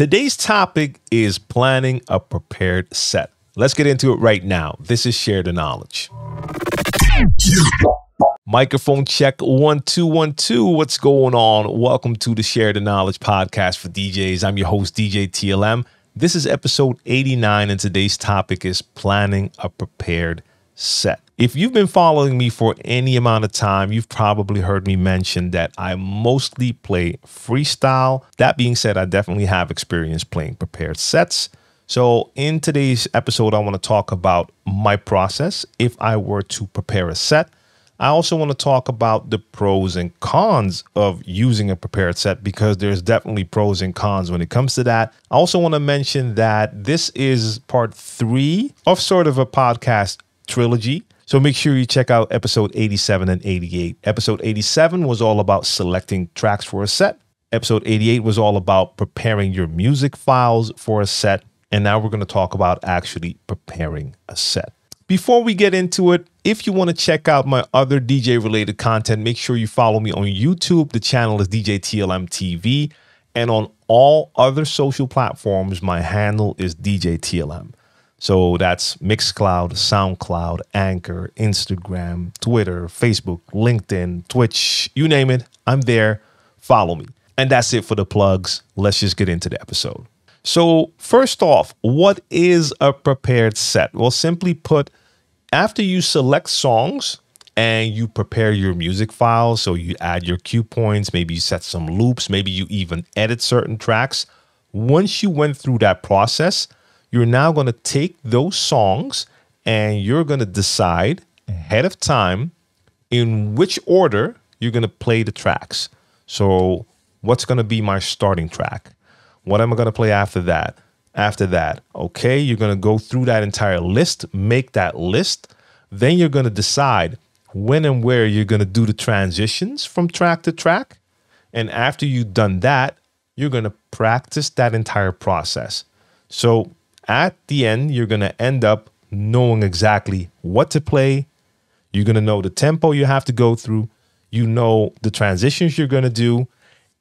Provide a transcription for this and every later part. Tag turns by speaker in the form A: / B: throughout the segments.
A: Today's topic is planning a prepared set. Let's get into it right now. This is Share the Knowledge. Microphone check one two one two. What's going on? Welcome to the Share the Knowledge podcast for DJs. I'm your host, DJ TLM. This is episode 89, and today's topic is planning a prepared set. If you've been following me for any amount of time, you've probably heard me mention that I mostly play freestyle. That being said, I definitely have experience playing prepared sets. So, in today's episode, I want to talk about my process if I were to prepare a set. I also want to talk about the pros and cons of using a prepared set because there's definitely pros and cons when it comes to that. I also want to mention that this is part three of sort of a podcast trilogy. So make sure you check out episode 87 and 88. Episode 87 was all about selecting tracks for a set. Episode 88 was all about preparing your music files for a set. And now we're going to talk about actually preparing a set. Before we get into it, if you want to check out my other DJ related content, make sure you follow me on YouTube. The channel is DJ TLM TV. And on all other social platforms, my handle is DJ TLM. So that's Mixcloud, SoundCloud, Anchor, Instagram, Twitter, Facebook, LinkedIn, Twitch, you name it. I'm there. Follow me. And that's it for the plugs. Let's just get into the episode. So, first off, what is a prepared set? Well, simply put, after you select songs and you prepare your music files, so you add your cue points, maybe you set some loops, maybe you even edit certain tracks. Once you went through that process, you're now going to take those songs and you're going to decide ahead of time in which order you're going to play the tracks. So, what's going to be my starting track? What am I going to play after that? After that, okay, you're going to go through that entire list, make that list. Then you're going to decide when and where you're going to do the transitions from track to track. And after you've done that, you're going to practice that entire process. So at the end, you're going to end up knowing exactly what to play. You're going to know the tempo you have to go through. You know the transitions you're going to do.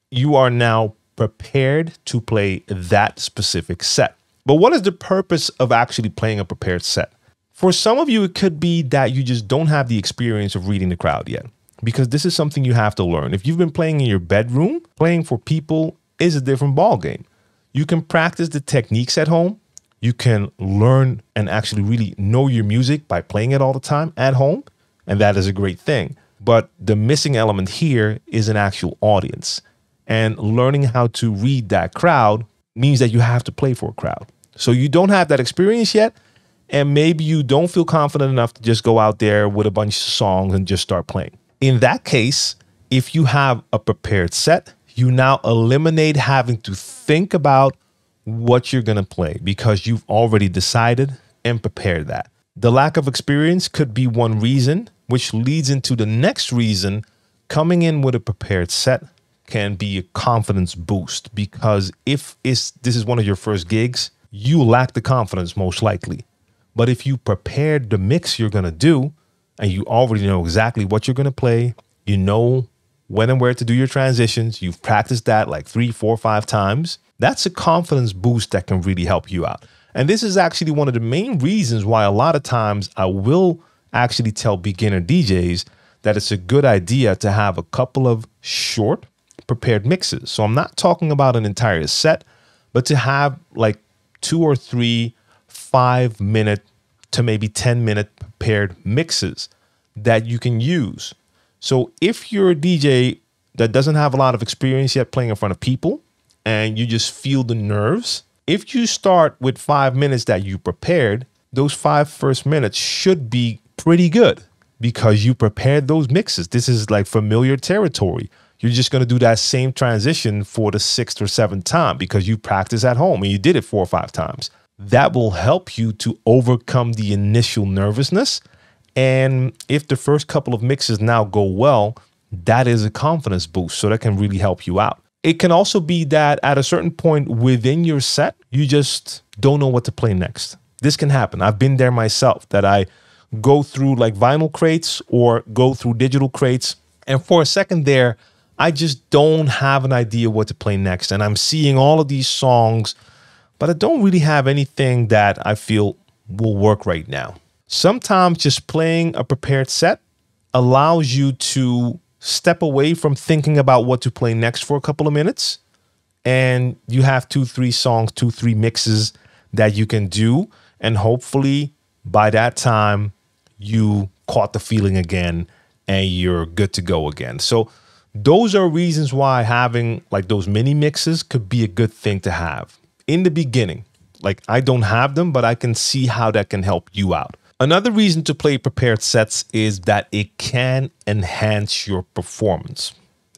A: You are now prepared to play that specific set. But what is the purpose of actually playing a prepared set? For some of you, it could be that you just don't have the experience of reading the crowd yet, because this is something you have to learn. If you've been playing in your bedroom, playing for people is a different ball game. You can practice the techniques at home, you can learn and actually really know your music by playing it all the time at home. And that is a great thing. But the missing element here is an actual audience. And learning how to read that crowd means that you have to play for a crowd. So you don't have that experience yet. And maybe you don't feel confident enough to just go out there with a bunch of songs and just start playing. In that case, if you have a prepared set, you now eliminate having to think about what you're going to play because you've already decided and prepared that. The lack of experience could be one reason, which leads into the next reason. Coming in with a prepared set can be a confidence boost because if it's, this is one of your first gigs, you lack the confidence most likely. But if you prepared the mix you're going to do and you already know exactly what you're going to play, you know when and where to do your transitions, you've practiced that like three, four, five times that's a confidence boost that can really help you out. And this is actually one of the main reasons why a lot of times I will actually tell beginner DJs that it's a good idea to have a couple of short prepared mixes. So I'm not talking about an entire set, but to have like two or three five minute to maybe 10 minute prepared mixes that you can use. So if you're a DJ that doesn't have a lot of experience yet playing in front of people, and you just feel the nerves, if you start with five minutes that you prepared, those five first minutes should be pretty good because you prepared those mixes. This is like familiar territory. You're just going to do that same transition for the sixth or seventh time because you practice at home and you did it four or five times. That will help you to overcome the initial nervousness. And if the first couple of mixes now go well, that is a confidence boost. So that can really help you out. It can also be that at a certain point within your set, you just don't know what to play next. This can happen. I've been there myself that I go through like vinyl crates or go through digital crates. And for a second there, I just don't have an idea what to play next. And I'm seeing all of these songs, but I don't really have anything that I feel will work right now. Sometimes just playing a prepared set allows you to step away from thinking about what to play next for a couple of minutes. And you have two, three songs, two, three mixes that you can do. And hopefully by that time, you caught the feeling again and you're good to go again. So, those are reasons why having like those mini mixes could be a good thing to have in the beginning. Like, I don't have them, but I can see how that can help you out. Another reason to play prepared sets is that it can enhance your performance.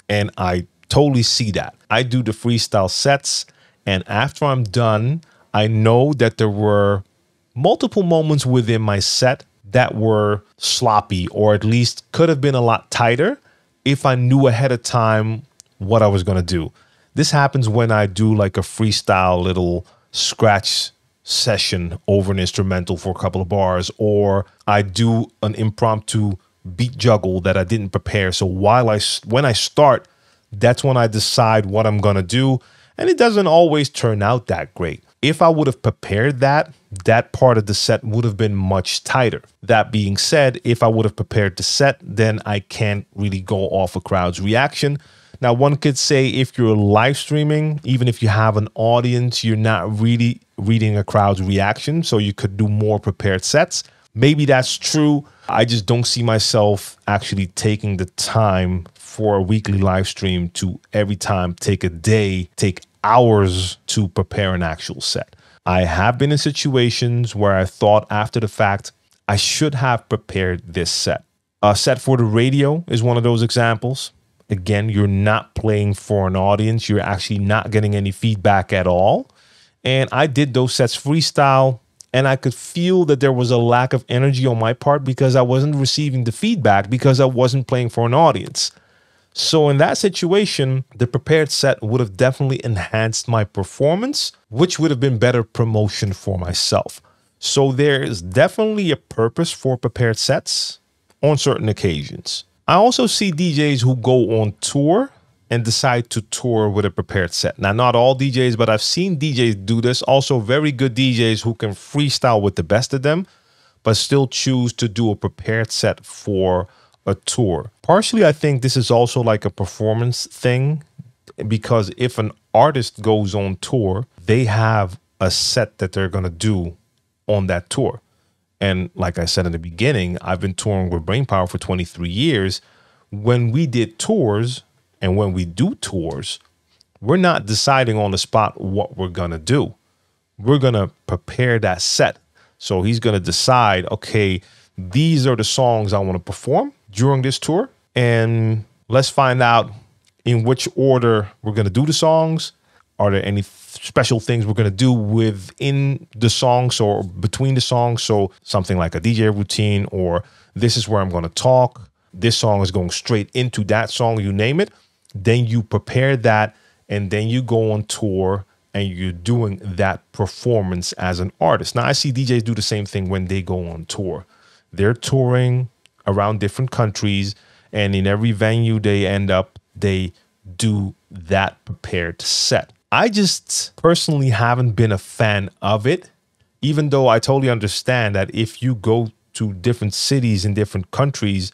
A: And I totally see that. I do the freestyle sets, and after I'm done, I know that there were multiple moments within my set that were sloppy or at least could have been a lot tighter if I knew ahead of time what I was going to do. This happens when I do like a freestyle little scratch session over an instrumental for a couple of bars, or I do an impromptu beat juggle that I didn't prepare. So while I when I start, that's when I decide what I'm gonna do, and it doesn't always turn out that great. If I would have prepared that, that part of the set would have been much tighter. That being said, if I would have prepared the set, then I can't really go off a crowd's reaction. Now, one could say if you're live streaming, even if you have an audience, you're not really reading a crowd's reaction. So you could do more prepared sets. Maybe that's true. I just don't see myself actually taking the time for a weekly live stream to every time take a day, take hours to prepare an actual set. I have been in situations where I thought after the fact, I should have prepared this set. A set for the radio is one of those examples. Again, you're not playing for an audience, you're actually not getting any feedback at all. And I did those sets freestyle, and I could feel that there was a lack of energy on my part because I wasn't receiving the feedback because I wasn't playing for an audience. So, in that situation, the prepared set would have definitely enhanced my performance, which would have been better promotion for myself. So, there is definitely a purpose for prepared sets on certain occasions. I also see DJs who go on tour and decide to tour with a prepared set. Now, not all DJs, but I've seen DJs do this. Also, very good DJs who can freestyle with the best of them, but still choose to do a prepared set for a tour. Partially, I think this is also like a performance thing because if an artist goes on tour, they have a set that they're going to do on that tour. And like I said in the beginning, I've been touring with Brainpower for 23 years. When we did tours, and when we do tours, we're not deciding on the spot what we're going to do. We're going to prepare that set. So he's going to decide, okay, these are the songs I want to perform during this tour. And let's find out in which order we're going to do the songs. Are there any special things we're going to do within the songs or between the songs? So something like a DJ routine, or this is where I'm going to talk. This song is going straight into that song, you name it then you prepare that and then you go on tour and you're doing that performance as an artist. Now I see DJs do the same thing when they go on tour. They're touring around different countries and in every venue they end up they do that prepared set. I just personally haven't been a fan of it even though I totally understand that if you go to different cities in different countries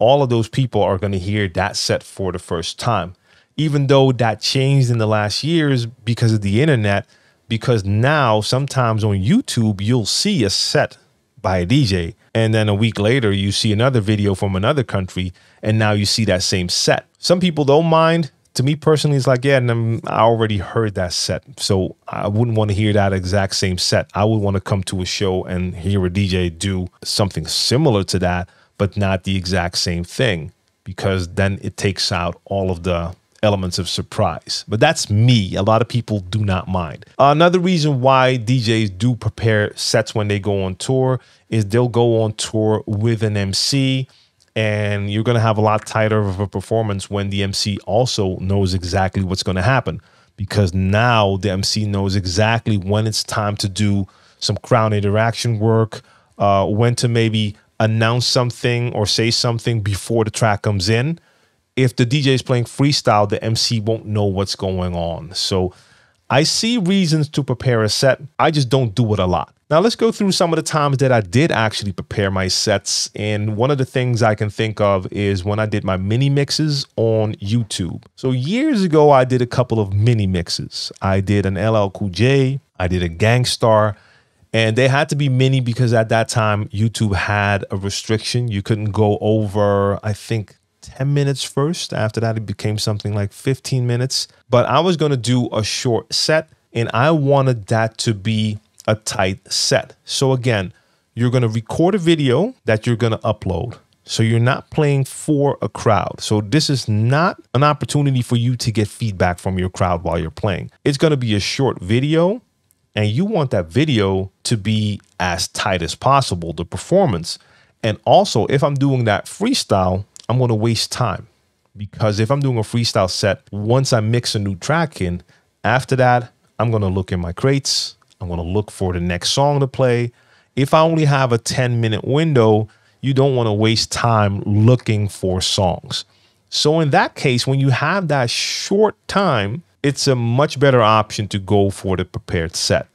A: all of those people are going to hear that set for the first time. Even though that changed in the last years because of the internet, because now sometimes on YouTube, you'll see a set by a DJ. And then a week later, you see another video from another country, and now you see that same set. Some people don't mind. To me personally, it's like, yeah, and I already heard that set. So I wouldn't want to hear that exact same set. I would want to come to a show and hear a DJ do something similar to that but not the exact same thing because then it takes out all of the elements of surprise. But that's me. A lot of people do not mind. Another reason why DJs do prepare sets when they go on tour is they'll go on tour with an MC and you're going to have a lot tighter of a performance when the MC also knows exactly what's going to happen because now the MC knows exactly when it's time to do some crowd interaction work, uh, when to maybe announce something or say something before the track comes in, if the DJ is playing freestyle, the MC won't know what's going on. So I see reasons to prepare a set. I just don't do it a lot. Now, let's go through some of the times that I did actually prepare my sets. And one of the things I can think of is when I did my mini mixes on YouTube. So, years ago, I did a couple of mini mixes. I did an LL Cool J, I did a Gang Starr, and they had to be mini because at that time, YouTube had a restriction. You couldn't go over, I think, 10 minutes first. After that, it became something like 15 minutes. But I was going to do a short set, and I wanted that to be a tight set. So again, you're going to record a video that you're going to upload. So you're not playing for a crowd. So this is not an opportunity for you to get feedback from your crowd while you're playing. It's going to be a short video and you want that video to be as tight as possible, the performance. And also, if I'm doing that freestyle, I'm going to waste time because if I'm doing a freestyle set, once I mix a new track in, after that, I'm going to look in my crates, I'm going to look for the next song to play. If I only have a 10 minute window, you don't want to waste time looking for songs. So, in that case, when you have that short time, it's a much better option to go for the prepared set.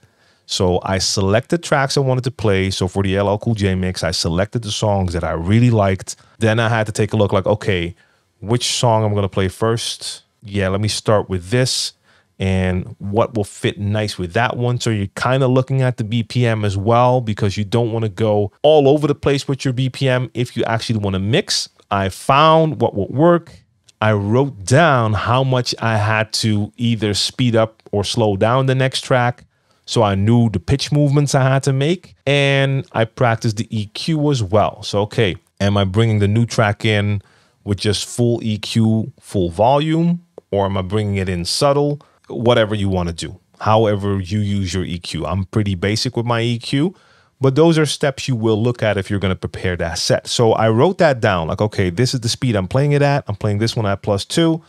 A: So, I selected tracks I wanted to play. So, for the LL Cool J mix, I selected the songs that I really liked. Then I had to take a look like, okay, which song I'm going to play first? Yeah, let me start with this and what will fit nice with that one. So you're kind of looking at the BPM as well because you don't want to go all over the place with your BPM if you actually want to mix. I found what would work. I wrote down how much I had to either speed up or slow down the next track. So I knew the pitch movements I had to make and I practiced the EQ as well. So, okay, am I bringing the new track in with just full EQ, full volume, or am I bringing it in subtle? Whatever you want to do, however you use your EQ. I'm pretty basic with my EQ, but those are steps you will look at if you're going to prepare that set. So I wrote that down like, okay, this is the speed I'm playing it at. I'm playing this one at plus two.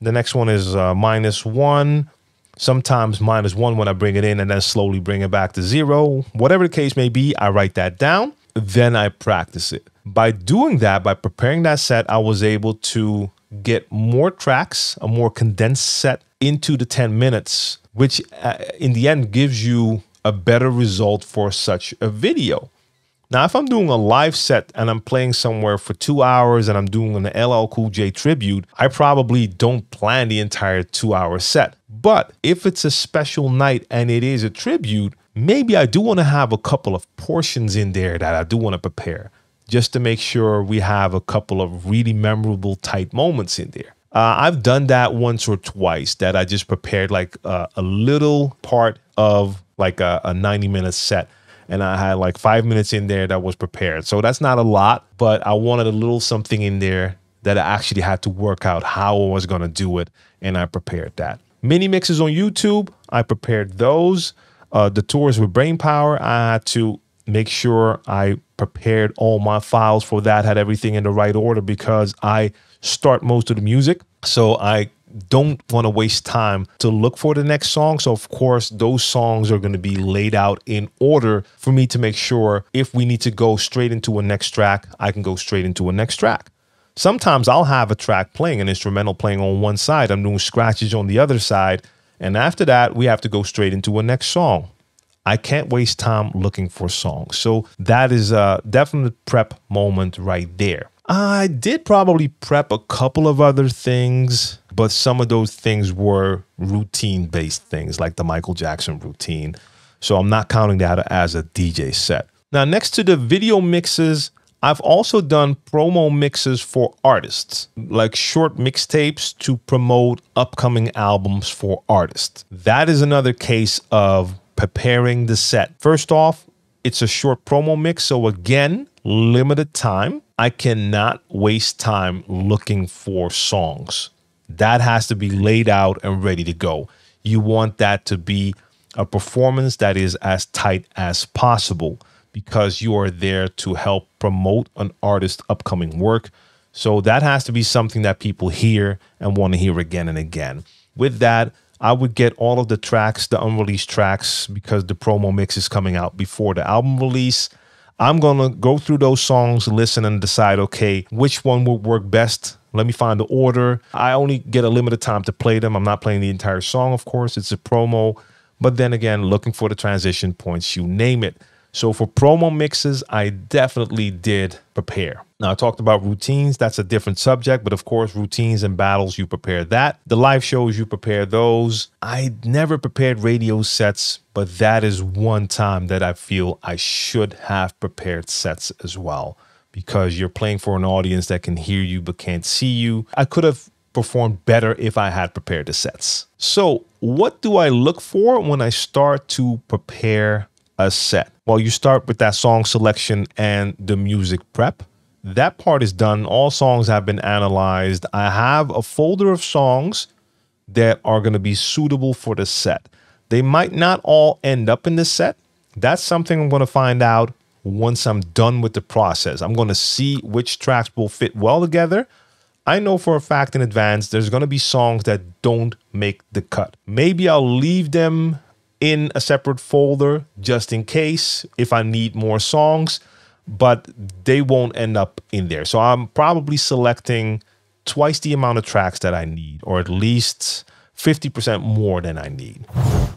A: The next one is uh, minus one. Sometimes minus one when I bring it in and then slowly bring it back to zero. Whatever the case may be, I write that down. Then I practice it. By doing that, by preparing that set, I was able to get more tracks, a more condensed set into the 10 minutes, which uh, in the end gives you a better result for such a video. Now, if I'm doing a live set and I'm playing somewhere for two hours and I'm doing an LL Cool J tribute, I probably don't plan the entire two hour set. But if it's a special night and it is a tribute, maybe I do want to have a couple of portions in there that I do want to prepare just to make sure we have a couple of really memorable tight moments in there. Uh, I've done that once or twice that I just prepared like uh, a little part of like a, a 90 minute set. And I had like five minutes in there that was prepared. So that's not a lot, but I wanted a little something in there that I actually had to work out how I was going to do it. And I prepared that. Mini mixes on YouTube, I prepared those. Uh, the tours with Brainpower, I had to make sure I prepared all my files for that, had everything in the right order because I start most of the music. So I don't want to waste time to look for the next song. So, of course, those songs are going to be laid out in order for me to make sure if we need to go straight into a next track, I can go straight into a next track. Sometimes I'll have a track playing, an instrumental playing on one side, I'm doing scratches on the other side. And after that, we have to go straight into a next song. I can't waste time looking for songs. So that is a definite prep moment right there. I did probably prep a couple of other things, but some of those things were routine based things like the Michael Jackson routine. So I'm not counting that as a DJ set. Now, next to the video mixes, I've also done promo mixes for artists, like short mixtapes to promote upcoming albums for artists. That is another case of preparing the set. First off, it's a short promo mix. So, again, limited time. I cannot waste time looking for songs. That has to be laid out and ready to go. You want that to be a performance that is as tight as possible because you are there to help promote an artist's upcoming work. So that has to be something that people hear and want to hear again and again. With that, I would get all of the tracks, the unreleased tracks, because the promo mix is coming out before the album release. I'm going to go through those songs, listen, and decide, okay, which one would work best Let me find the order. I only get a limited time to play them. I'm not playing the entire song, of course. It's a promo. But then again, looking for the transition points, you name it. So for promo mixes, I definitely did prepare. Now, I talked about routines. That's a different subject, but of course, routines and battles, you prepare that. The live shows, you prepare those. I never prepared radio sets, but that is one time that I feel I should have prepared sets as well because you're playing for an audience that can hear you but can't see you. I could have performed better if I had prepared the sets. So, what do I look for when I start to prepare a set? Well, you start with that song selection and the music prep. That part is done. All songs have been analyzed. I have a folder of songs that are going to be suitable for the set. They might not all end up in the set. That's something I'm going to find out once I'm done with the process. I'm going to see which tracks will fit well together. I know for a fact in advance there's going to be songs that don't make the cut. Maybe I'll leave them in a separate folder just in case if I need more songs, but they won't end up in there. So I'm probably selecting twice the amount of tracks that I need, or at least 50% more than I need.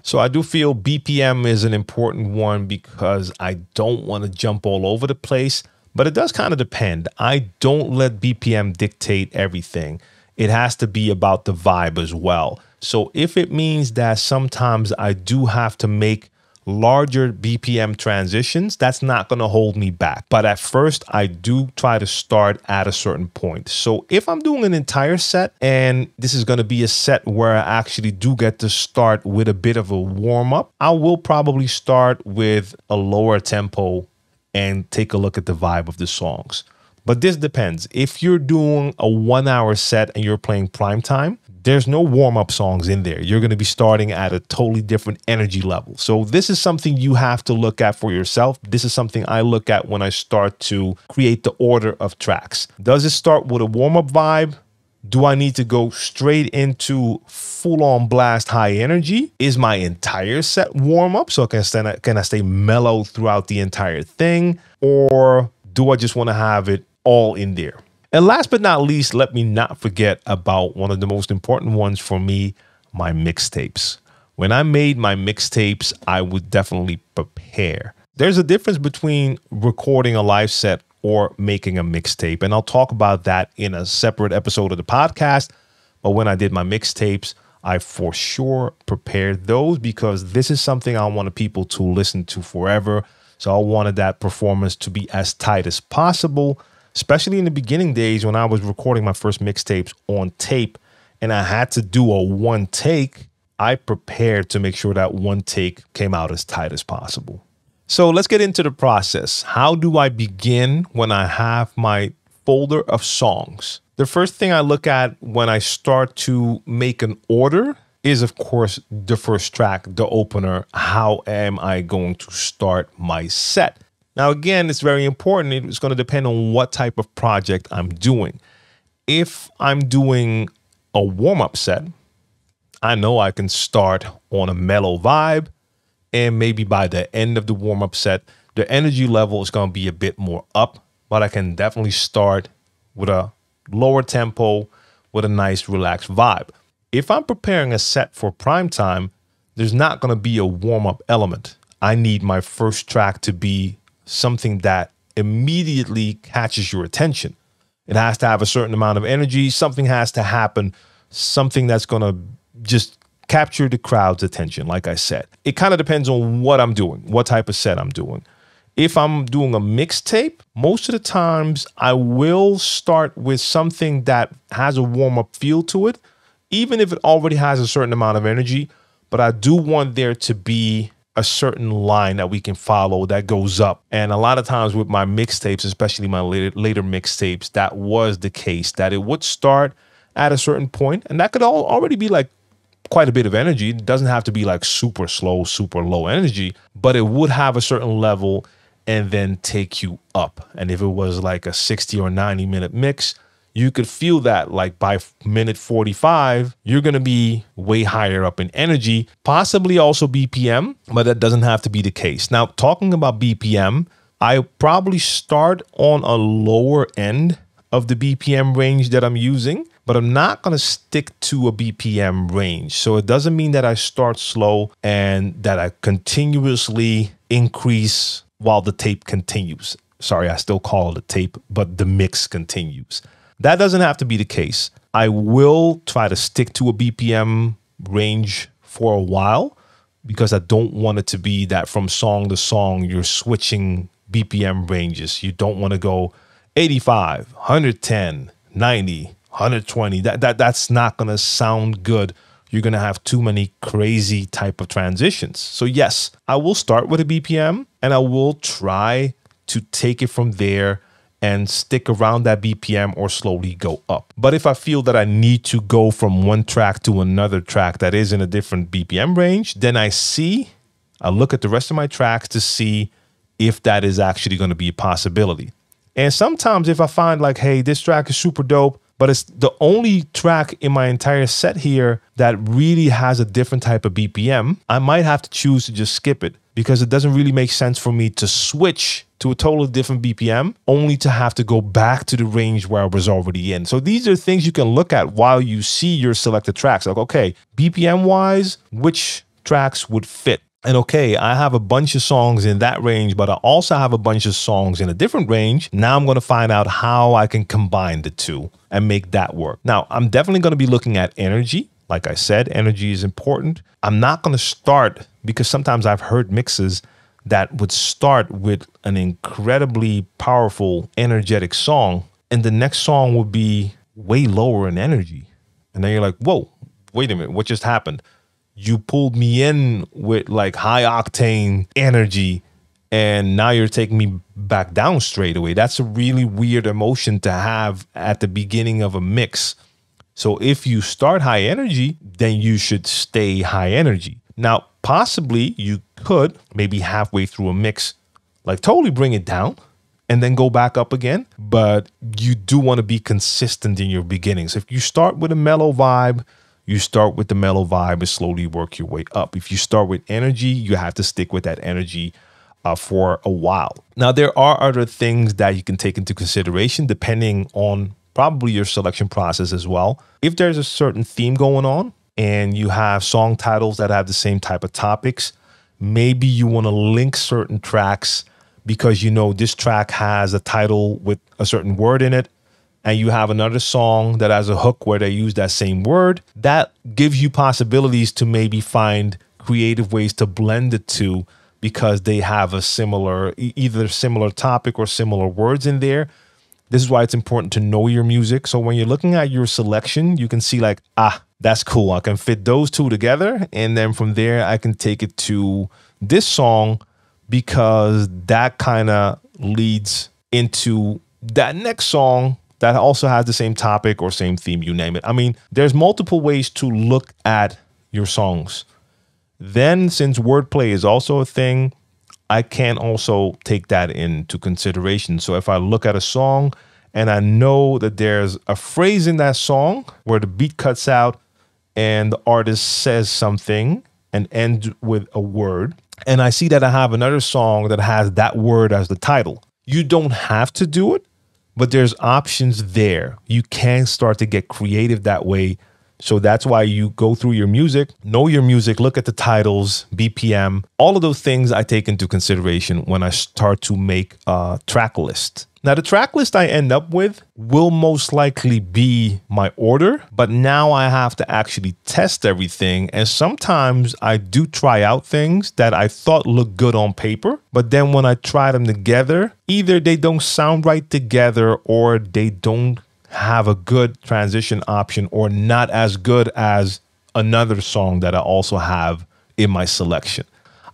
A: So I do feel BPM is an important one because I don't want to jump all over the place, but it does kind of depend. I don't let BPM dictate everything. It has to be about the vibe as well. So if it means that sometimes I do have to make larger BPM transitions, that's not going to hold me back. But at first, I do try to start at a certain point. So if I'm doing an entire set and this is going to be a set where I actually do get to start with a bit of a warm up, I will probably start with a lower tempo and take a look at the vibe of the songs. But this depends. If you're doing a one hour set and you're playing prime time, there's no warm up songs in there. You're going to be starting at a totally different energy level. So, this is something you have to look at for yourself. This is something I look at when I start to create the order of tracks. Does it start with a warm up vibe? Do I need to go straight into full on blast high energy? Is my entire set warm up so can I, stay, can I stay mellow throughout the entire thing? Or do I just want to have it all in there? And last but not least, let me not forget about one of the most important ones for me my mixtapes. When I made my mixtapes, I would definitely prepare. There's a difference between recording a live set or making a mixtape. And I'll talk about that in a separate episode of the podcast. But when I did my mixtapes, I for sure prepared those because this is something I wanted people to listen to forever. So I wanted that performance to be as tight as possible especially in the beginning days when I was recording my first mixtapes on tape and I had to do a one take, I prepared to make sure that one take came out as tight as possible. So let's get into the process. How do I begin when I have my folder of songs? The first thing I look at when I start to make an order is, of course, the first track, the opener. How am I going to start my set? Now, again, it's very important. It's going to depend on what type of project I'm doing. If I'm doing a warm up set, I know I can start on a mellow vibe. And maybe by the end of the warm up set, the energy level is going to be a bit more up, but I can definitely start with a lower tempo with a nice relaxed vibe. If I'm preparing a set for prime time, there's not going to be a warm up element. I need my first track to be something that immediately catches your attention. It has to have a certain amount of energy. Something has to happen, something that's going to just capture the crowd's attention, like I said. It kind of depends on what I'm doing, what type of set I'm doing. If I'm doing a mixtape, most of the times I will start with something that has a warm up feel to it, even if it already has a certain amount of energy. But I do want there to be a certain line that we can follow that goes up. And a lot of times with my mixtapes, especially my later, later mixtapes, that was the case that it would start at a certain point and that could all already be like quite a bit of energy. It doesn't have to be like super slow, super low energy, but it would have a certain level and then take you up. And if it was like a 60 or 90 minute mix, you could feel that like by minute 45, you're going to be way higher up in energy, possibly also BPM, but that doesn't have to be the case. Now, talking about BPM, I probably start on a lower end of the BPM range that I'm using, but I'm not going to stick to a BPM range. So it doesn't mean that I start slow and that I continuously increase while the tape continues. Sorry, I still call it a tape, but the mix continues. That doesn't have to be the case. I will try to stick to a BPM range for a while because I don't want it to be that from song to song you're switching BPM ranges. You don't want to go 85, 110, 90, 120. That that that's not going to sound good. You're going to have too many crazy type of transitions. So yes, I will start with a BPM and I will try to take it from there and stick around that BPM or slowly go up. But if I feel that I need to go from one track to another track that is in a different BPM range, then I see, I look at the rest of my tracks to see if that is actually going to be a possibility. And sometimes if I find like, hey, this track is super dope, but it's the only track in my entire set here that really has a different type of BPM, I might have to choose to just skip it because it doesn't really make sense for me to switch to a totally different BPM only to have to go back to the range where I was already in. So these are things you can look at while you see your selected tracks. Like, okay, BPM wise, which tracks would fit? And okay, I have a bunch of songs in that range, but I also have a bunch of songs in a different range. Now I'm going to find out how I can combine the two and make that work. Now, I'm definitely going to be looking at energy. Like I said, energy is important. I'm not going to start because sometimes I've heard mixes that would start with an incredibly powerful, energetic song, and the next song would be way lower in energy. And then you're like, whoa, wait a minute, what just happened? you pulled me in with like high octane energy and now you're taking me back down straight away. That's a really weird emotion to have at the beginning of a mix. So if you start high energy, then you should stay high energy. Now, possibly you could maybe halfway through a mix, like totally bring it down and then go back up again. But you do want to be consistent in your beginnings. If you start with a mellow vibe, you start with the mellow vibe and slowly work your way up. If you start with energy, you have to stick with that energy uh, for a while. Now, there are other things that you can take into consideration depending on probably your selection process as well. If there's a certain theme going on and you have song titles that have the same type of topics, maybe you want to link certain tracks because you know this track has a title with a certain word in it and you have another song that has a hook where they use that same word, that gives you possibilities to maybe find creative ways to blend the two because they have a similar, either similar topic or similar words in there. This is why it's important to know your music. So when you're looking at your selection, you can see like, ah, that's cool. I can fit those two together. And then from there, I can take it to this song because that kind of leads into that next song that also has the same topic or same theme, you name it. I mean, there's multiple ways to look at your songs. Then, since wordplay is also a thing, I can also take that into consideration. So if I look at a song and I know that there's a phrase in that song where the beat cuts out and the artist says something and ends with a word, and I see that I have another song that has that word as the title, you don't have to do it but there's options there. You can start to get creative that way. So that's why you go through your music, know your music, look at the titles, BPM, all of those things I take into consideration when I start to make a track list. Now, the track list I end up with will most likely be my order, but now I have to actually test everything. And sometimes I do try out things that I thought looked good on paper, but then when I try them together, either they don't sound right together or they don't have a good transition option or not as good as another song that I also have in my selection.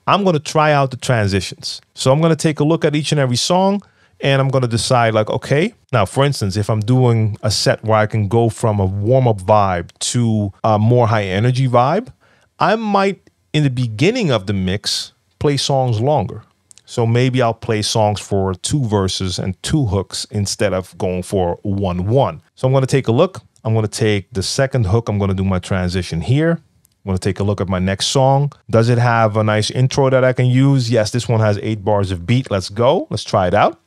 A: I'm going to try out the transitions. So I'm going to take a look at each and every song and I'm going to decide like okay now for instance if I'm doing a set where I can go from a warm up vibe to a more high energy vibe I might in the beginning of the mix play songs longer so maybe I'll play songs for two verses and two hooks instead of going for one one so I'm going to take a look I'm going to take the second hook I'm going to do my transition here I'm going to take a look at my next song. Does it have a nice intro that I can use? Yes, this one has eight bars of beat. Let's go. Let's try it out.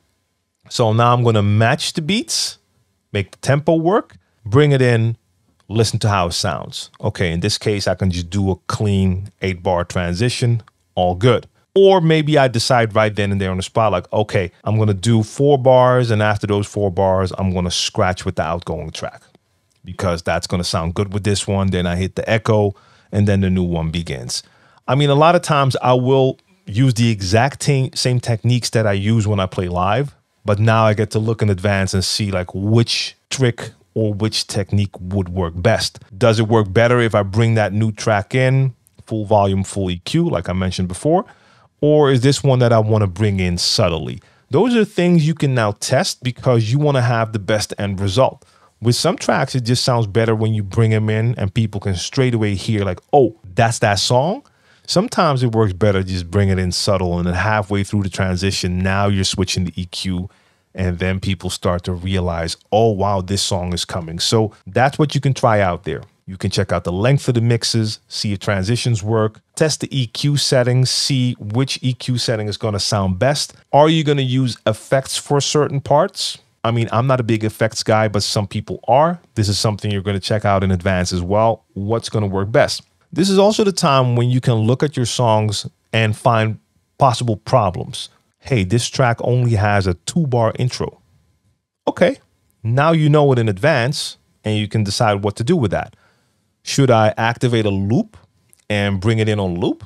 A: So now I'm going to match the beats make the tempo work, bring it in, listen to how it sounds. Okay, in this case, I can just do a clean eight bar transition, all good. Or maybe I decide right then and there on the spot, like, okay, I'm gonna do four bars, and after those four bars, I'm gonna scratch with the outgoing track because that's gonna sound good with this one. Then I hit the echo, and then the new one begins. I mean, a lot of times I will use the exact same techniques that I use when I play live, but now I get to look in advance and see like which trick or which technique would work best. Does it work better if I bring that new track in, full volume, full EQ, like I mentioned before? Or is this one that I want to bring in subtly? Those are things you can now test because you want to have the best end result. With some tracks, it just sounds better when you bring them in and people can straight away hear, like, oh, that's that song. Sometimes it works better just bring it in subtle and then halfway through the transition, now you're switching the EQ and then people start to realize, oh, wow, this song is coming. So that's what you can try out there. You can check out the length of the mixes, see if transitions work, test the EQ settings, see which EQ setting is going to sound best. Are you going to use effects for certain parts? I mean, I'm not a big effects guy, but some people are. This is something you're going to check out in advance as well. What's going to work best? This is also the time when you can look at your songs and find possible problems hey, this track only has a two bar intro. Okay, now you know it in advance and you can decide what to do with that. Should I activate a loop and bring it in on loop?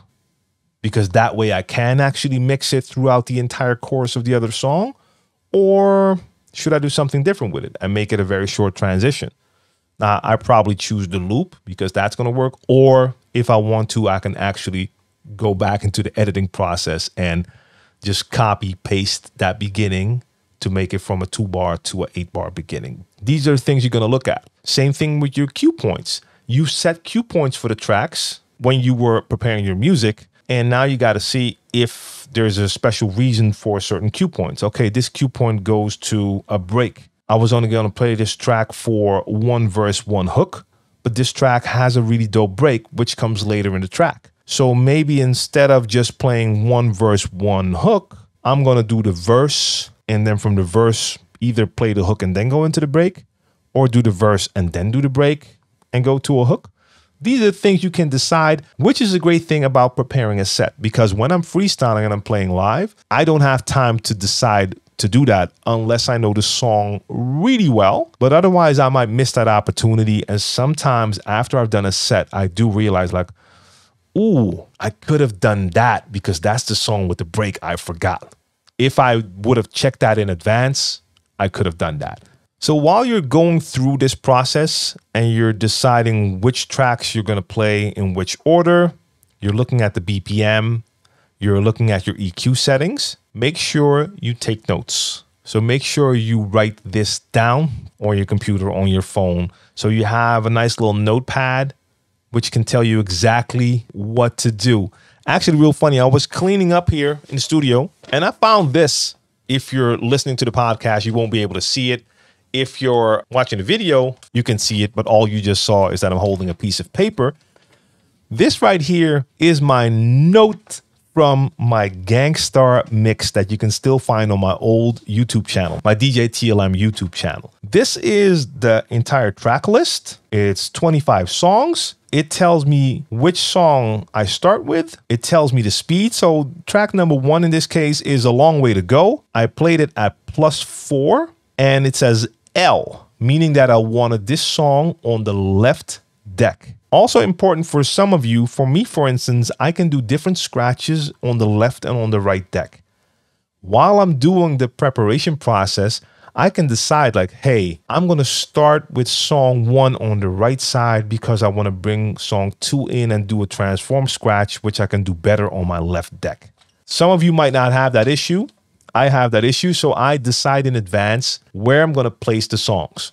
A: Because that way I can actually mix it throughout the entire course of the other song. Or should I do something different with it and make it a very short transition? Now, I probably choose the loop because that's going to work. Or if I want to, I can actually go back into the editing process and just copy paste that beginning to make it from a two bar to an eight bar beginning. These are things you're going to look at. Same thing with your cue points. You set cue points for the tracks when you were preparing your music, and now you got to see if there's a special reason for certain cue points. Okay, this cue point goes to a break. I was only going to play this track for one verse, one hook, but this track has a really dope break, which comes later in the track. So maybe instead of just playing one verse, one hook, I'm going to do the verse and then from the verse, either play the hook and then go into the break or do the verse and then do the break and go to a hook. These are things you can decide, which is a great thing about preparing a set because when I'm freestyling and I'm playing live, I don't have time to decide to do that unless I know the song really well. But otherwise, I might miss that opportunity. And sometimes after I've done a set, I do realize, like, ooh, I could have done that because that's the song with the break I forgot. If I would have checked that in advance, I could have done that. So while you're going through this process and you're deciding which tracks you're going to play in which order, you're looking at the BPM, you're looking at your EQ settings, make sure you take notes. So make sure you write this down on your computer, on your phone. So you have a nice little notepad which can tell you exactly what to do. Actually, real funny. I was cleaning up here in the studio and I found this. If you're listening to the podcast, you won't be able to see it. If you're watching the video, you can see it, but all you just saw is that I'm holding a piece of paper. This right here is my note from my Gang Starr mix that you can still find on my old YouTube channel, my DJ TLM YouTube channel. This is the entire track list. It's 25 songs it tells me which song I start with. It tells me the speed. So track number one in this case is a long way to go. I played it at plus four and it says L, meaning that I wanted this song on the left deck. Also important for some of you, for me, for instance, I can do different scratches on the left and on the right deck. While I'm doing the preparation process, I can decide like, hey, I'm going to start with song one on the right side because I want to bring song two in and do a transform scratch, which I can do better on my left deck. Some of you might not have that issue. I have that issue. So I decide in advance where I'm going to place the songs.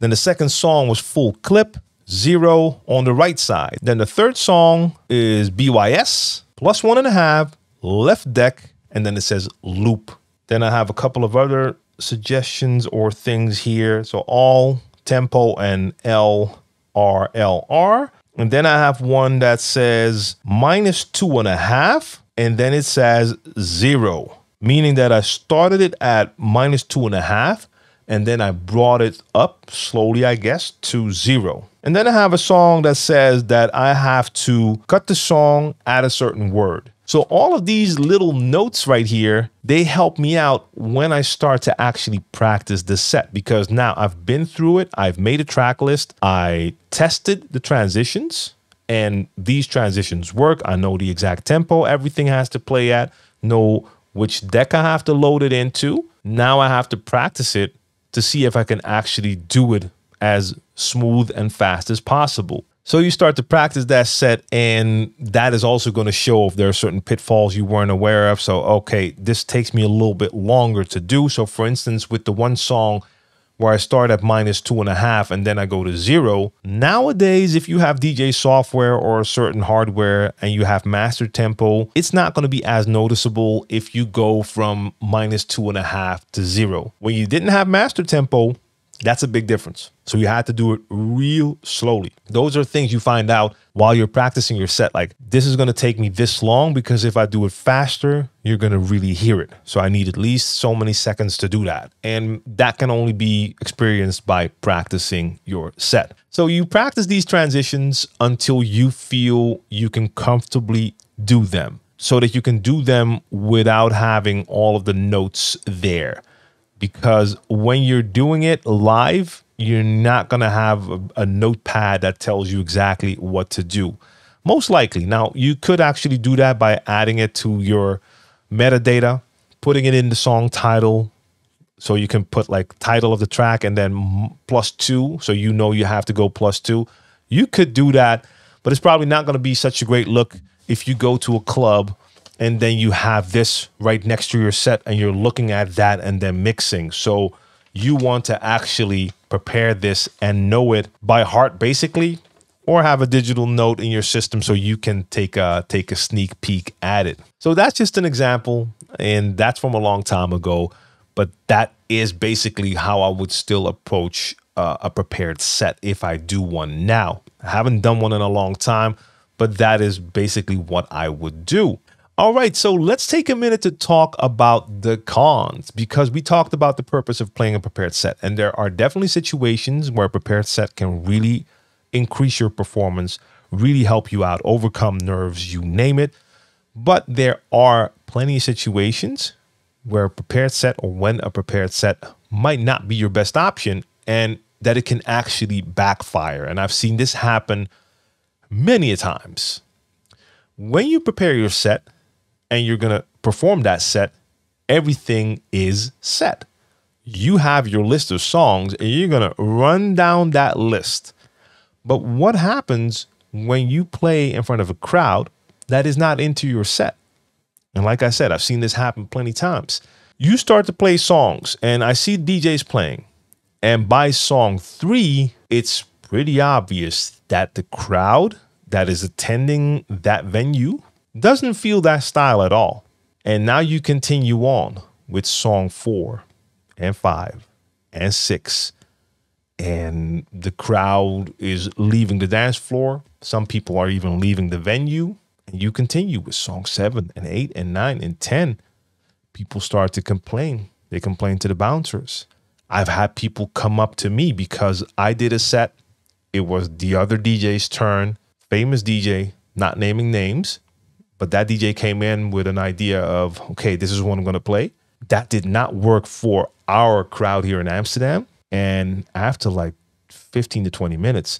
A: Then the second song was full clip, zero on the right side. Then the third song is BYS, plus one and a half, left deck, and then it says loop. Then I have a couple of other suggestions or things here. So all tempo and L R L R. And then I have one that says minus two and a half, and then it says zero, meaning that I started it at minus two and a half, and then I brought it up slowly, I guess, to zero. And then I have a song that says that I have to cut the song at a certain word. So all of these little notes right here, they help me out when I start to actually practice the set because now I've been through it. I've made a track list. I tested the transitions and these transitions work. I know the exact tempo everything has to play at, know which deck I have to load it into. Now I have to practice it to see if I can actually do it as smooth and fast as possible. So you start to practice that set, and that is also going to show if there are certain pitfalls you weren't aware of. So, okay, this takes me a little bit longer to do. So, for instance, with the one song where I start at minus two and a half and then I go to zero, nowadays, if you have DJ software or certain hardware and you have master tempo, it's not going to be as noticeable if you go from minus two and a half to zero. When you didn't have master tempo, that's a big difference. So you have to do it real slowly. Those are things you find out while you're practicing your set. Like, this is going to take me this long because if I do it faster, you're going to really hear it. So I need at least so many seconds to do that. And that can only be experienced by practicing your set. So you practice these transitions until you feel you can comfortably do them so that you can do them without having all of the notes there because when you're doing it live, you're not going to have a, a, notepad that tells you exactly what to do. Most likely. Now, you could actually do that by adding it to your metadata, putting it in the song title. So you can put like title of the track and then plus two. So you know you have to go plus two. You could do that, but it's probably not going to be such a great look if you go to a club and then you have this right next to your set and you're looking at that and then mixing. So you want to actually prepare this and know it by heart basically or have a digital note in your system so you can take a take a sneak peek at it. So that's just an example and that's from a long time ago, but that is basically how I would still approach uh, a prepared set if I do one now. I haven't done one in a long time, but that is basically what I would do. All right, so let's take a minute to talk about the cons because we talked about the purpose of playing a prepared set, and there are definitely situations where a prepared set can really increase your performance, really help you out, overcome nerves, you name it. But there are plenty of situations where a prepared set or when a prepared set might not be your best option and that it can actually backfire. And I've seen this happen many a times. When you prepare your set, and you're going to perform that set, everything is set. You have your list of songs and you're going to run down that list. But what happens when you play in front of a crowd that is not into your set? And like I said, I've seen this happen plenty times. You start to play songs, and I see DJs playing. And by song three, it's pretty obvious that the crowd that is attending that venue doesn't feel that style at all. And now you continue on with song four and five and six. And the crowd is leaving the dance floor. Some people are even leaving the venue. And you continue with song seven and eight and nine and 10. People start to complain. They complain to the bouncers. I've had people come up to me because I did a set. It was the other DJ's turn, famous DJ, not naming names. But that DJ came in with an idea of, okay, this is what I'm going to play. That did not work for our crowd here in Amsterdam. And after like 15 to 20 minutes,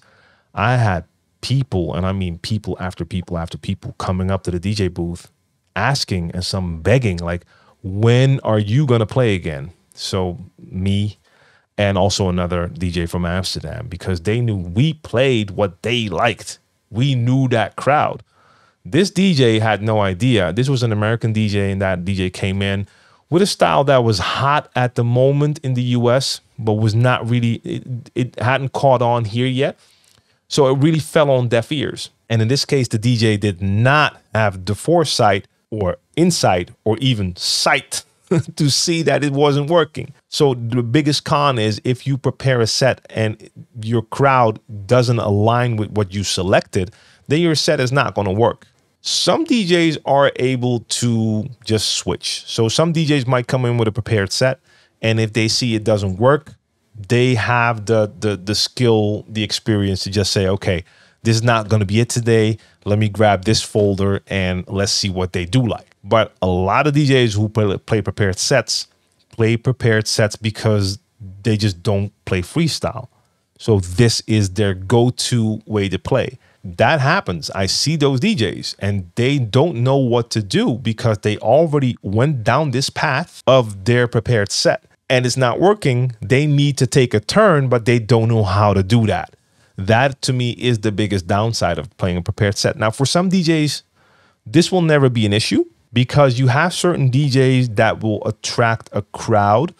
A: I had people, and I mean people after people after people coming up to the DJ booth asking and some begging, like, when are you going to play again? So, me and also another DJ from Amsterdam, because they knew we played what they liked. We knew that crowd. This DJ had no idea. This was an American DJ, and that DJ came in with a style that was hot at the moment in the US, but was not really, it, it hadn't caught on here yet. So it really fell on deaf ears. And in this case, the DJ did not have the foresight or insight or even sight to see that it wasn't working. So the biggest con is if you prepare a set and your crowd doesn't align with what you selected, then your set is not going to work. Some DJs are able to just switch. So some DJs might come in with a prepared set, and if they see it doesn't work, they have the the the skill, the experience to just say, okay, this is not going to be it today. Let me grab this folder and let's see what they do like. But a lot of DJs who play, play prepared sets play prepared sets because they just don't play freestyle. So this is their go-to way to play. That happens. I see those DJs and they don't know what to do because they already went down this path of their prepared set and it's not working. They need to take a turn, but they don't know how to do that. That to me is the biggest downside of playing a prepared set. Now, for some DJs, this will never be an issue because you have certain DJs that will attract a crowd,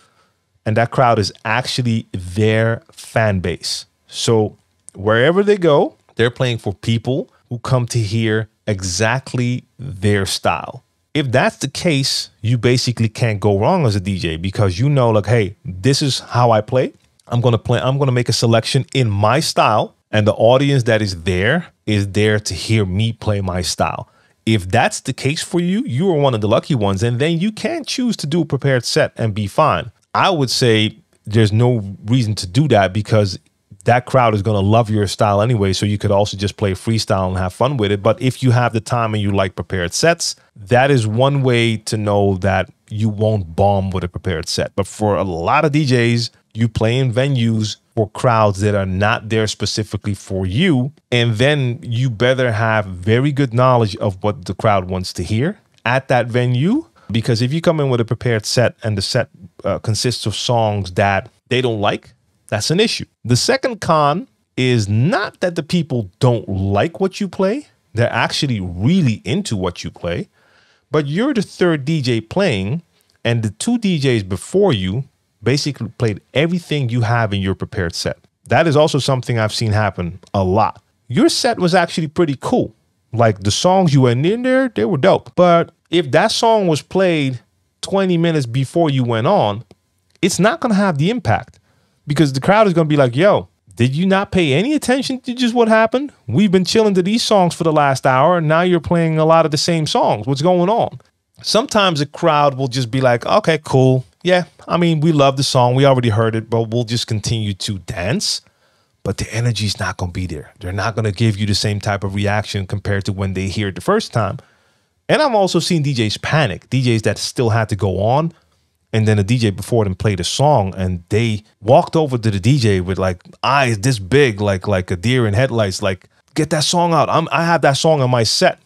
A: and that crowd is actually their fan base. So wherever they go, they're playing for people who come to hear exactly their style. If that's the case, you basically can't go wrong as a DJ because you know, like, hey, this is how I play. I'm gonna play, I'm gonna make a selection in my style, and the audience that is there is there to hear me play my style. If that's the case for you, you are one of the lucky ones, and then you can choose to do a prepared set and be fine. I would say there's no reason to do that because that crowd is going to love your style anyway. So you could also just play freestyle and have fun with it. But if you have the time and you like prepared sets, that is one way to know that you won't bomb with a prepared set. But for a lot of DJs, you play in venues for crowds that are not there specifically for you. And then you better have very good knowledge of what the crowd wants to hear at that venue. Because if you come in with a prepared set and the set uh, consists of songs that they don't like, that's an issue. The second con is not that the people don't like what you play, they're actually really into what you play, but you're the third DJ playing, and the two DJs before you basically played everything you have in your prepared set. That is also something I've seen happen a lot. Your set was actually pretty cool. Like the songs you went in there, they were dope. But if that song was played 20 minutes before you went on, it's not going to have the impact because the crowd is going to be like, yo, did you not pay any attention to just what happened? We've been chilling to these songs for the last hour, and now you're playing a lot of the same songs. What's going on? Sometimes the crowd will just be like, okay, cool. Yeah, I mean, we love the song. We already heard it, but we'll just continue to dance. But the energy's not going to be there. They're not going to give you the same type of reaction compared to when they hear it the first time. And I've also seen DJs panic, DJs that still had to go on. And then the DJ before them played a song and they walked over to the DJ with like eyes this big, like like a deer in headlights, like, get that song out. I'm I have that song on my set.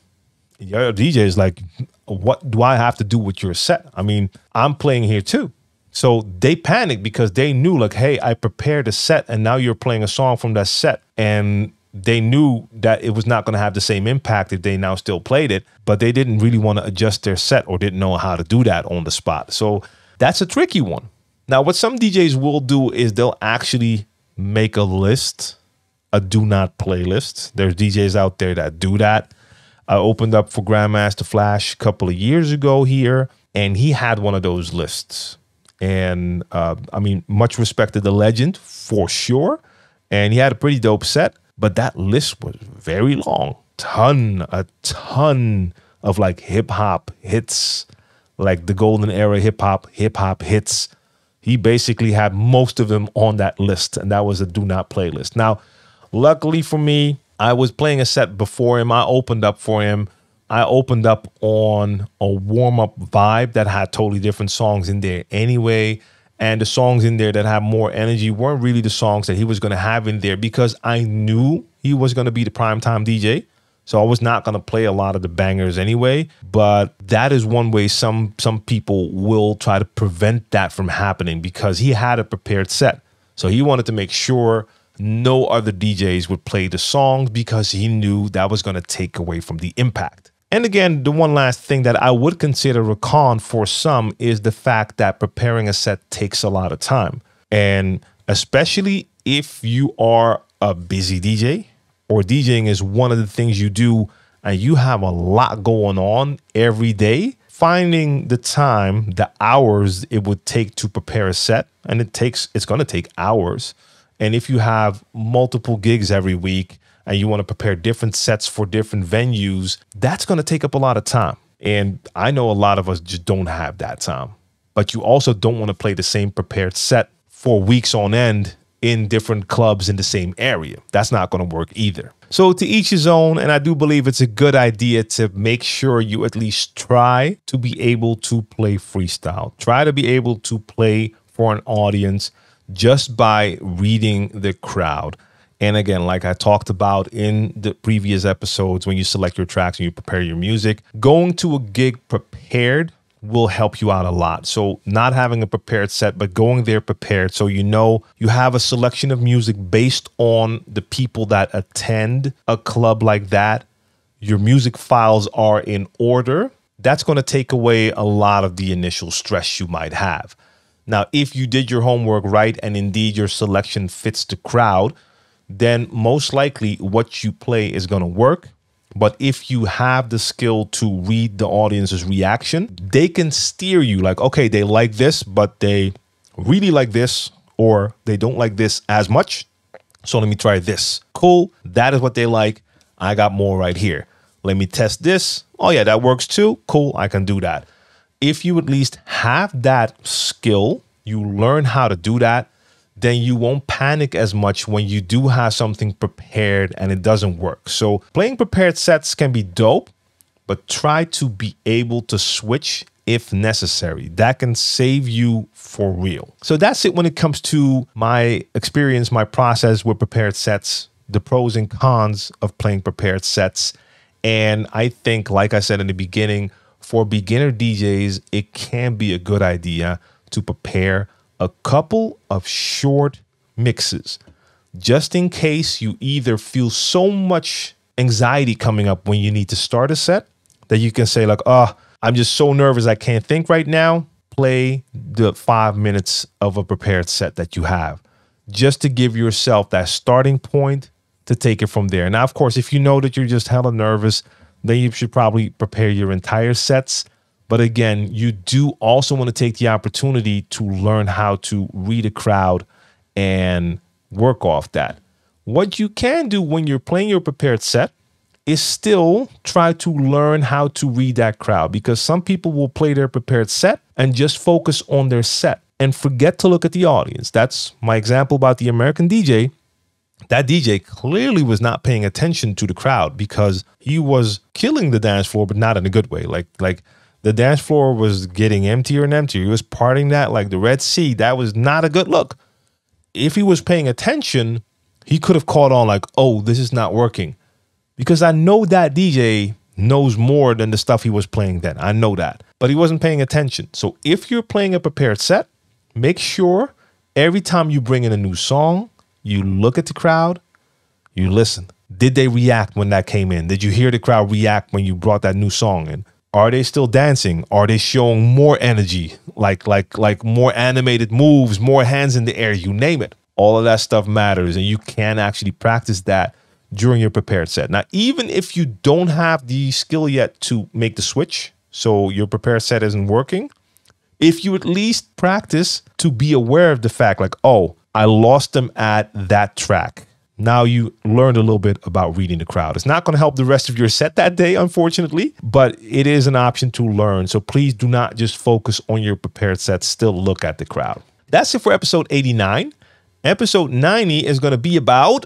A: Your DJ is like, what do I have to do with your set? I mean, I'm playing here too. So they panicked because they knew, like, hey, I prepared a set and now you're playing a song from that set. And they knew that it was not going to have the same impact if they now still played it, but they didn't really want to adjust their set or didn't know how to do that on the spot. So that's a tricky one. Now, what some DJs will do is they'll actually make a list, a do not playlist. There's DJs out there that do that. I opened up for Grandmaster Flash a couple of years ago here, and he had one of those lists. And uh, I mean, much respect to the legend for sure. And he had a pretty dope set, but that list was very long. Ton, a ton of like hip hop hits, like the golden era hip hop, hip hop hits. He basically had most of them on that list, and that was a do not playlist. Now, luckily for me, I was playing a set before him. I opened up for him. I opened up on a warm up vibe that had totally different songs in there anyway. And the songs in there that had more energy weren't really the songs that he was going to have in there because I knew he was going to be the primetime DJ. So I was not going to play a lot of the bangers anyway, but that is one way some some people will try to prevent that from happening because he had a prepared set. So he wanted to make sure no other DJs would play the songs because he knew that was going to take away from the impact. And again, the one last thing that I would consider a con for some is the fact that preparing a set takes a lot of time. And especially if you are a busy DJ or DJing is one of the things you do and you have a lot going on every day, finding the time, the hours it would take to prepare a set, and it takes, it's going to take hours and if you have multiple gigs every week and you want to prepare different sets for different venues, that's going to take up a lot of time. And I know a lot of us just don't have that time. But you also don't want to play the same prepared set for weeks on end in different clubs in the same area. That's not going to work either. So, to each his own, and I do believe it's a good idea to make sure you at least try to be able to play freestyle. Try to be able to play for an audience just by reading the crowd. And again, like I talked about in the previous episodes, when you select your tracks and you prepare your music, going to a gig prepared will help you out a lot. So, not having a prepared set, but going there prepared so you know you have a selection of music based on the people that attend a club like that. Your music files are in order. That's going to take away a lot of the initial stress you might have. Now, if you did your homework right and indeed your selection fits the crowd, then most likely what you play is going to work but if you have the skill to read the audience's reaction, they can steer you like, okay, they like this, but they really like this, or they don't like this as much. So let me try this. Cool. That is what they like. I got more right here. Let me test this. Oh, yeah, that works too. Cool. I can do that. If you at least have that skill, you learn how to do that, then you won't panic as much when you do have something prepared and it doesn't work. So, playing prepared sets can be dope, but try to be able to switch if necessary. That can save you for real. So, that's it when it comes to my experience, my process with prepared sets, the pros and cons of playing prepared sets. And I think, like I said in the beginning, for beginner DJs, it can be a good idea to prepare a couple of short mixes just in case you either feel so much anxiety coming up when you need to start a set that you can say like oh i'm just so nervous i can't think right now. Play the five minutes of a prepared set that you have just to give yourself that starting point to take it from there. Now of course if you know that you're just hella nervous then you should probably prepare your entire sets but again, you do also want to take the opportunity to learn how to read a crowd and work off that. What you can do when you're playing your prepared set is still try to learn how to read that crowd because some people will play their prepared set and just focus on their set and forget to look at the audience. That's my example about the American DJ. That DJ clearly was not paying attention to the crowd because he was killing the dance floor, but not in a good way. Like, like the dance floor was getting emptier and emptier. He was parting that like the Red Sea. That was not a good look. If he was paying attention, he could have caught on like, oh, this is not working. Because I know that DJ knows more than the stuff he was playing then. I know that. But he wasn't paying attention. So if you're playing a prepared set, make sure every time you bring in a new song, you look at the crowd, you listen. Did they react when that came in? Did you hear the crowd react when you brought that new song in? Are they still dancing? Are they showing more energy, like like like more animated moves, more hands in the air? You name it. All of that stuff matters, and you can actually practice that during your prepared set. Now, even if you don't have the skill yet to make the switch, so your prepared set isn't working, if you at least practice to be aware of the fact, like, oh, I lost them at that track now you learned a little bit about reading the crowd. It's not going to help the rest of your set that day, unfortunately, but it is an option to learn. So please do not just focus on your prepared set, still look at the crowd. That's it for episode 89. Episode 90 is going to be about,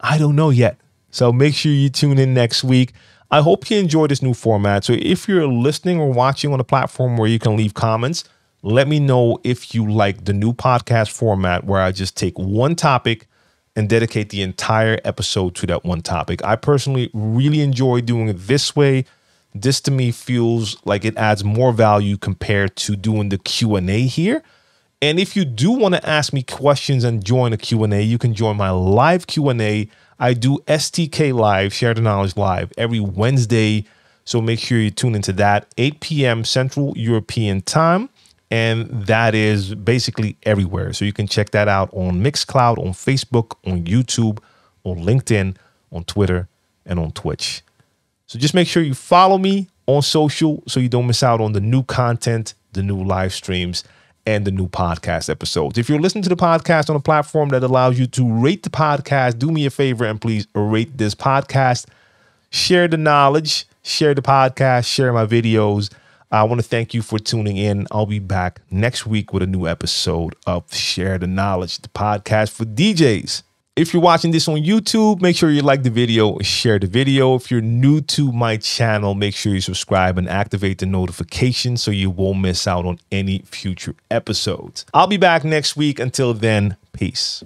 A: I don't know yet. So make sure you tune in next week. I hope you enjoy this new format. So if you're listening or watching on a platform where you can leave comments, let me know if you like the new podcast format where I just take one topic and dedicate the entire episode to that one topic. I personally really enjoy doing it this way. This to me feels like it adds more value compared to doing the Q&A here. And if you do want to ask me questions and join a Q&A, you can join my live Q&A. I do STK Live, Share the Knowledge Live, every Wednesday. So make sure you tune into that, 8 p.m. Central European Time and that is basically everywhere. So you can check that out on Mixcloud, on Facebook, on YouTube, on LinkedIn, on Twitter, and on Twitch. So just make sure you follow me on social so you don't miss out on the new content, the new live streams, and the new podcast episodes. If you're listening to the podcast on a platform that allows you to rate the podcast, do me a favor and please rate this podcast. Share the knowledge, share the podcast, share my videos I want to thank you for tuning in. I'll be back next week with a new episode of Share the Knowledge, the podcast for DJs. If you're watching this on YouTube, make sure you like the video and share the video. If you're new to my channel, make sure you subscribe and activate the notification so you won't miss out on any future episodes. I'll be back next week. Until then, peace.